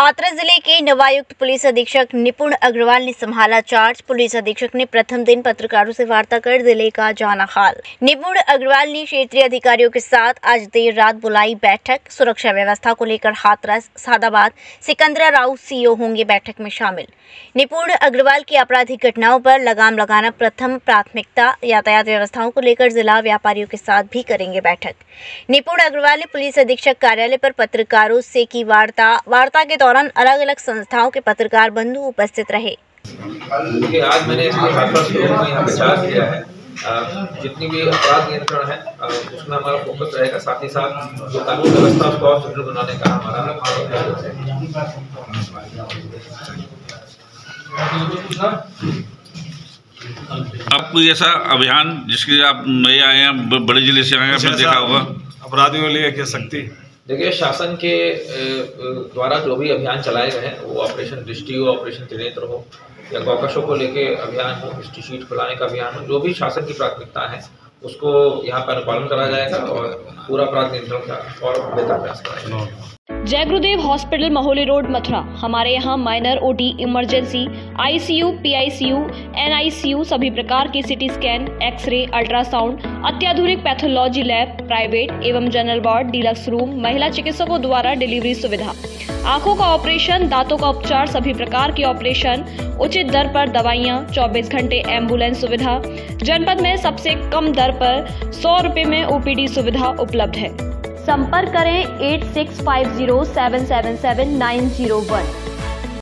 हाथरस ज़िले के नवायुक्त पुलिस अधीक्षक निपुण अग्रवाल ने संभाला चार्ज। पुलिस अधीक्षक ने प्रथम दिन पत्रकारों से वार्ता कर ज़िले का जाना हाल निपुण अग्रवाल ने क्षेत्रीय अधिकारियों के साथ आज देर रात बुलाई बैठक। सुरक्षा व्यवस्था को लेकर हाथरस, सादाबाद, सिकंदरा राव सीओ होंगे बैठक में शामिल। निपुण अग्रवाल की आपराधिक घटनाओं पर लगाम लगाना प्रथम प्राथमिकता। यातायात व्यवस्थाओं को लेकर जिला व्यापारियों के साथ भी करेंगे बैठक। निपुण अग्रवाल ने पुलिस अधीक्षक कार्यालय पर पत्रकारों से की वार्ता। वार्ता के दौरान अलग अलग संस्थाओं के पत्रकार बंधु उपस्थित रहे। आज मैंने इसके यहाँ पे चार्ज किया है। जितनी भी अपराध नियंत्रण है उसमें हमारा फोकस रहेगा। साथ ही साथ जो कानून व्यवस्था उसको और सुदृढ़ बनाने का हमारा आप कोई ऐसा अभियान जिसके आप नए आए हैं बड़े ज़िले से आए हैं आपने देखा होगा। अपराधियों के लिए क्या शक्ति। देखिए शासन के द्वारा जो भी अभियान चलाए गए हैं वो ऑपरेशन दृष्टि हो ऑपरेशन त्रिनेत्र हो या गौकशों को लेके अभियान हो इंस्टीट्यूट खुलाने का अभियान हो जो भी शासन की प्राथमिकता है उसको यहाँ पर अनुपालन करा जाएगा और पूरा अपराध नियंत्रण का और बेहतर प्रयास कराएगा जय गुरुदेव हॉस्पिटल महोली रोड मथुरा। हमारे यहाँ minor OT emergency ICU, PICU, NICU सभी प्रकार की सिटी स्कैन एक्सरे अल्ट्रासाउंड अत्याधुनिक पैथोलॉजी लैब प्राइवेट एवं जनरल वार्ड डिलक्स रूम महिला चिकित्सकों द्वारा डिलीवरी सुविधा। आँखों का ऑपरेशन दांतों का उपचार सभी प्रकार की ऑपरेशन उचित दर पर दवाइयाँ 24 घंटे एंबुलेंस सुविधा। जनपद में सबसे कम दर पर सौ रूपए में ओपीडी सुविधा उपलब्ध है। संपर्क करें eight six five zero seven seven seven nine zero one.